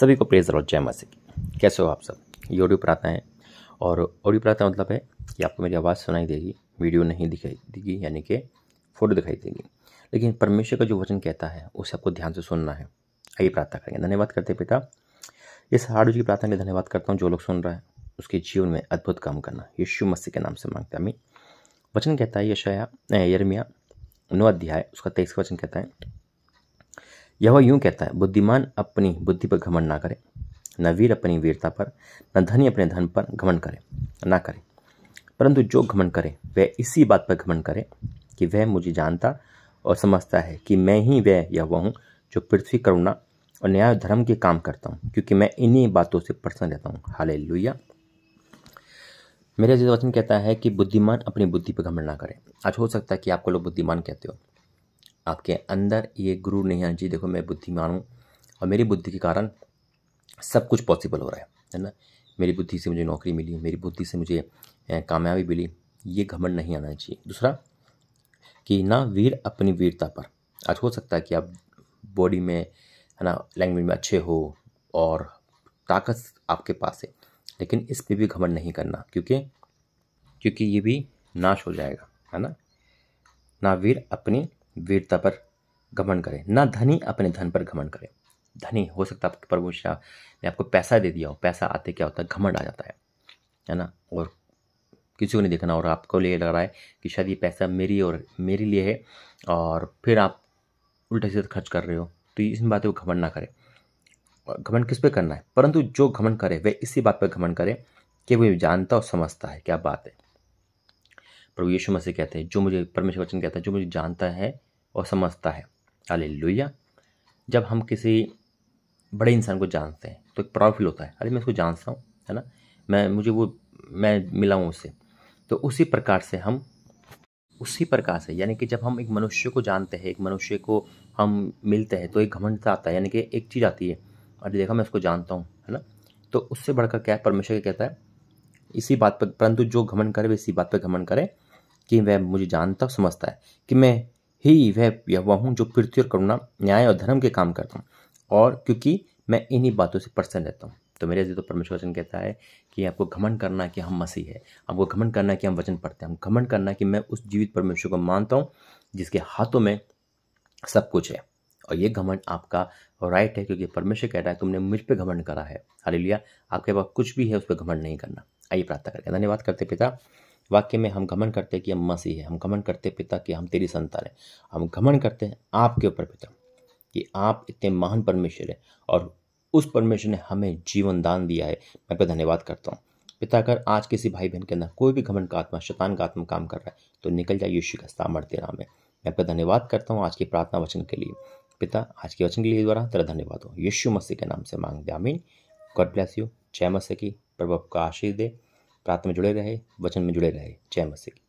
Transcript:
सभी को प्रेज और जय मसीह की कैसे हो आप सब? ये ऑडियो प्रार्थना है और ऑडियो प्रार्थना मतलब है कि आपको मेरी आवाज़ सुनाई देगी, वीडियो नहीं दिखाई देगी, यानी कि फ़ोटो दिखाई देगी। लेकिन परमेश्वर का जो वचन कहता है, उसे आपको ध्यान से सुनना है। आइए प्रार्थना करेंगे। धन्यवाद करते हैं पिता। इस हार्ड की प्रार्थना के धन्यवाद करता हूँ, जो लोग सुन रहे हैं, उसके जीवन में अद्भुत काम करना। यीशु मसीह के नाम से माँगता हमें वचन कहता है यशया यरमिया नौ अध्याय, उसका तेईस वचन कहता है यह यूँ कहता है, बुद्धिमान अपनी बुद्धि पर घमंड ना करे, न वीर अपनी वीरता पर, न धनी अपने धन पर घमंड करे, ना करे। परंतु जो घमंड करे, वह इसी बात पर घमंड करे कि वह मुझे जानता और समझता है कि मैं ही वह यह वह हूँ जो पृथ्वी, करुणा और न्याय धर्म के काम करता हूँ, क्योंकि मैं इन्हीं बातों से प्रसन्न रहता हूँ। हाले लुया मेरा जो वचन कहता है कि बुद्धिमान अपनी बुद्धि पर घमंड ना करे। आज हो सकता है कि आपको लोग बुद्धिमान कहते हो। आपके अंदर ये गुरु नहीं आना चाहिए देखो, मैं बुद्धिमान हूँ और मेरी बुद्धि के कारण सब कुछ पॉसिबल हो रहा है है ना? मेरी बुद्धि से मुझे नौकरी मिली, मेरी बुद्धि से मुझे कामयाबी मिली, ये घमंड नहीं आना चाहिए। दूसरा, कि ना वीर अपनी वीरता पर। आज हो सकता है कि आप बॉडी में, है ना लैंग्वेज में अच्छे हो और ताकत आपके पास है, लेकिन इस पर भी घमंड नहीं करना, क्योंकि क्योंकि ये भी नाश हो जाएगा, है ना? ना वीर अपनी वीरता पर घमंड करें। ना धनी अपने धन पर घमंड करें। धनी, हो सकता है प्रभु ने आपको पैसा दे दिया हो, पैसा आते क्या होता है? घमंड आ जाता है है ना? और किसी को नहीं देखना, और आपको लिए लग रहा है कि शायद ये पैसा मेरी और मेरे लिए है, और फिर आप उल्टे से खर्च कर रहे हो तो इस बातों को घमंड ना करें। घमंड किस पे करना है? परंतु जो घमंड करे, वह इसी बात पर घमंड करे कि वो जानता और समझता है क्या बात है। प्रभु यीशु मसीह कहते हैं, जो मुझे, परमेश्वर वचन कहता है, जो मुझे जानता है और समझता है। हाले जब हम किसी बड़े इंसान को जानते हैं तो एक प्राउड फील होता है, अरे, मैं उसको जानता हूँ, है ना? मैं, मुझे वो, मैं मिला हूँ उससे तो उसी प्रकार से हम, उसी प्रकार से, यानी कि जब हम एक मनुष्य को जानते हैं, एक मनुष्य को हम मिलते हैं तो एक घमंड आता है, यानी कि एक चीज़ आती है, अरे, देखा, मैं उसको जानता हूँ है ना? तो उससे बढ़कर क्या परमेश्वर कहता है? इसी बात पर, परंतु जो घमंड करे वह इसी बात पर घमंड करे कि वह मुझे जानता समझता है कि मैं ही वह यह हूँ जो पृथ्वी और करुणा, न्याय और धर्म के काम करता हूँ। और क्योंकि मैं इन्हीं बातों से प्रसन्न रहता हूँ। तो मेरे तो परमेश्वर वचन कहता है कि आपको घमंड करना कि हम मसीह है। आपको घमंड करना कि हम वचन पढ़ते हैं। हम घमंड करना कि मैं उस जीवित परमेश्वर को मानता हूँ, जिसके हाथों में सब कुछ है। और ये घमंड आपका राइट है, क्योंकि परमेश्वर कह रहा है, तुमने मुझ पर घमंड करा है। हाल लिया आपके पास कुछ भी है, उस पर घमंड नहीं करना। आइए प्रार्थना करके धन्यवाद करते पिता। वाक्य में हम घमन करते कि हम मसीह है, हम घमन करते पिता कि हम तेरी संतान है। हम घमन करते हैं आपके ऊपर पिता कि आप इतने महान परमेश्वर है और उस परमेश्वर ने हमें जीवन दान दिया है। मैं आपका धन्यवाद करता हूँ। पिता, अगर आज किसी भाई बहन के अंदर कोई भी घमन का आत्मा, शतान का आत्मा काम कर रहा है तो निकल जाए यीशु का सामर्थ्य नाम है मैं आपका धन्यवाद करता हूँ आज की प्रार्थना वचन के लिए। पिता, आज के वचन के लिए द्वारा तेरा धन्यवाद हो। यीशु मसीह के नाम से मांग दे आमीन। God bless you. जय मसीह की। प्रभु का आशीष दे। प्रार्थना में जुड़े रहे वचन में जुड़े रहे। जय मसीह।